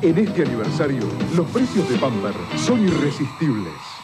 En este aniversario, los precios de Pamper son irresistibles.